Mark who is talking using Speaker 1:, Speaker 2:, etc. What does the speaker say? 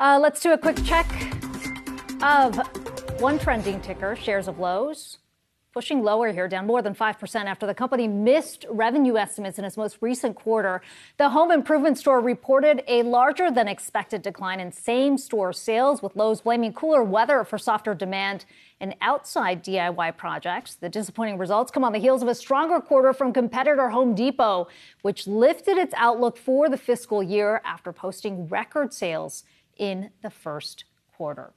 Speaker 1: Uh, let's do a quick check of one trending ticker, shares of Lowe's pushing lower here, down more than 5% after the company missed revenue estimates in its most recent quarter. The home improvement store reported a larger than expected decline in same store sales, with Lowe's blaming cooler weather for softer demand in outside DIY projects. The disappointing results come on the heels of a stronger quarter from competitor Home Depot, which lifted its outlook for the fiscal year after posting record sales in the first quarter.